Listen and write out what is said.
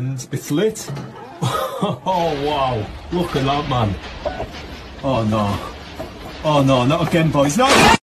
and it's lit. oh wow, look at that man. Oh no. Oh no, not again boys, not!